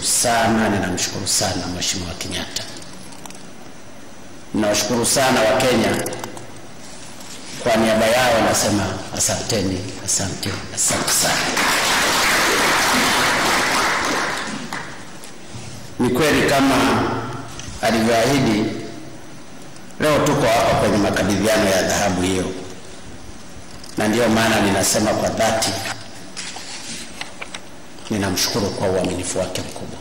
ninamshukuru sana, ninamshukuru sana Mheshimiwa Kenyatta. Ninawashukuru sana wa kenya kwa niaba yao, nasema asanteni, asante, asante sana. Ni kweli kama alivyoahidi, leo tuko hapa kwenye makabidhiano ya dhahabu hiyo, na ndiyo maana ninasema kwa dhati ninamshukuru kwa uaminifu wake mkubwa.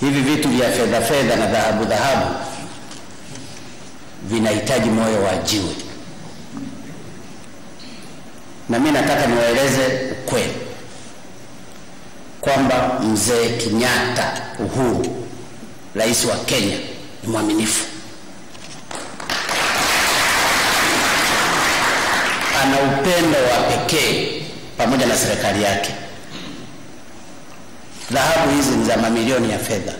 Hivi vitu vya fedha fedha na dhahabu dhahabu vinahitaji moyo wa jiwe, na mimi nataka niwaeleze ukweli kwamba mzee Kenyatta Uhuru, rais wa Kenya, ni mwaminifu, ana upendo wa pekee pamoja na serikali yake. Dhahabu hizi ni za mamilioni ya fedha,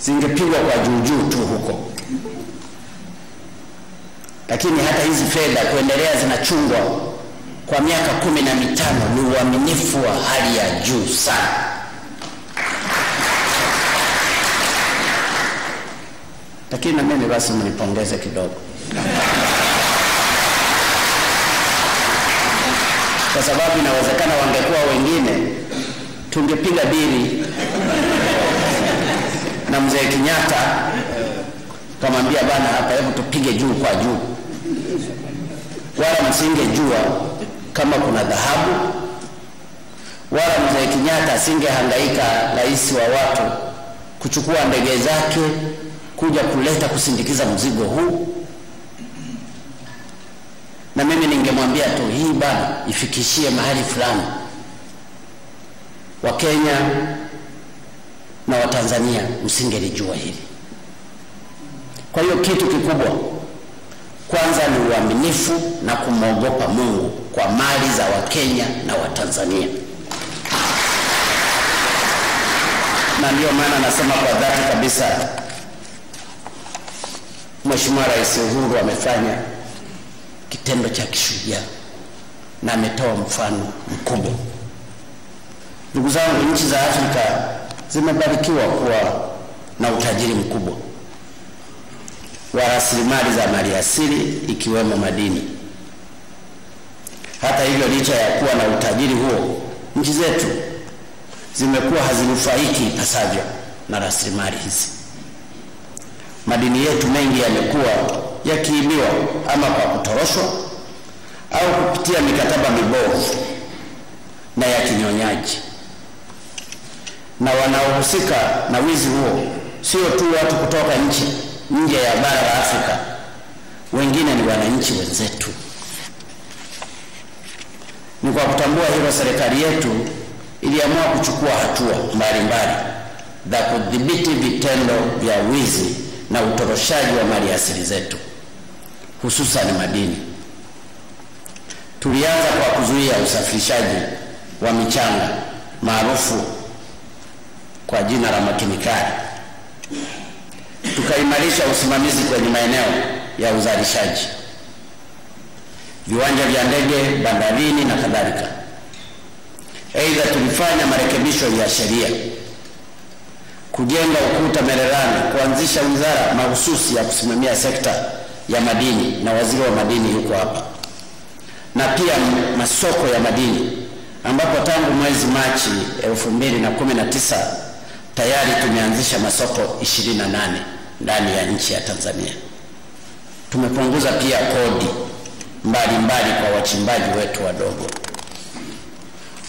zingepigwa kwa juujuu tu huko, lakini hata hizi fedha kuendelea zinachungwa kwa miaka kumi na mitano ni uaminifu wa hali ya juu sana. Lakini na mimi basi mnipongeze kidogo, kwa sababu inawezekana wangekuwa wengine tungepiga dili na mzee Kenyatta kamwambia bana, hapa hebu tupige juu kwa juu, wala msingejua kama kuna dhahabu, wala mzee Kenyatta asingehangaika rais wa watu kuchukua ndege zake kuja kuleta kusindikiza mzigo huu, na mimi ningemwambia tu hii bana, ifikishie mahali fulani. Wakenya na Watanzania msingelijua hili. Kwa hiyo kitu kikubwa kwanza ni uaminifu na kumwogopa Mungu kwa mali za Wakenya na Watanzania, na ndiyo maana nasema kwa dhati kabisa, Mheshimiwa Rais Uhuru amefanya kitendo cha kishujaa na ametoa mfano mkubwa. Ndugu zangu, nchi za Afrika zimebarikiwa kuwa na utajiri mkubwa wa rasilimali za maliasili ikiwemo madini. Hata hivyo, licha ya kuwa na utajiri huo, nchi zetu zimekuwa hazinufaiki ipasavyo na rasilimali hizi. Madini yetu mengi yamekuwa yakiibiwa ama kwa kutoroshwa au kupitia mikataba mibovu na ya kinyonyaji, na wanaohusika na wizi huo sio tu watu kutoka nchi nje ya bara la Afrika, wengine ni wananchi wenzetu. Ni kwa kutambua hilo, serikali yetu iliamua kuchukua hatua mbalimbali za kudhibiti vitendo vya wizi na utoroshaji wa mali asili zetu, hususan madini. Tulianza kwa kuzuia usafirishaji wa michanga maarufu kwa jina la makemikali tukaimarisha usimamizi kwenye maeneo ya uzalishaji, viwanja vya ndege, bandarini na kadhalika. Aidha, tulifanya marekebisho ya sheria, kujenga ukuta Mererani, kuanzisha wizara mahususi ya kusimamia sekta ya madini na waziri wa madini yuko hapa, na pia masoko ya madini ambapo tangu mwezi Machi 2019 tayari tumeanzisha masoko 28 ndani ya nchi ya Tanzania. Tumepunguza pia kodi mbalimbali mbali kwa wachimbaji wetu wadogo.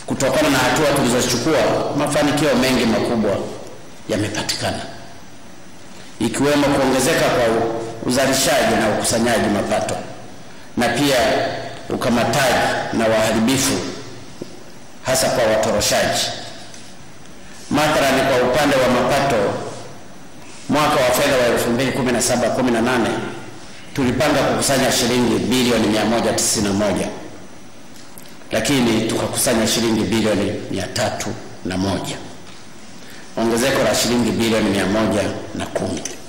Kutokana na hatua tulizochukua, mafanikio mengi makubwa yamepatikana, ikiwemo kuongezeka kwa uzalishaji na ukusanyaji mapato na pia ukamataji na waharibifu hasa kwa watoroshaji. Mathalani, kwa upande wa mapato mwaka wa fedha wa 2017/18 tulipanga kukusanya shilingi bilioni 191 lakini tukakusanya shilingi bilioni 301, ongezeko la shilingi bilioni 110.